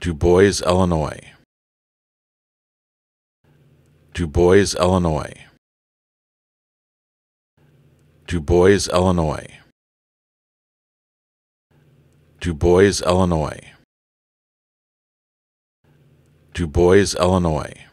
Du Bois, Illinois. Du Bois, Illinois. Du Bois, Illinois. Du Bois, Illinois. Du Bois, Illinois.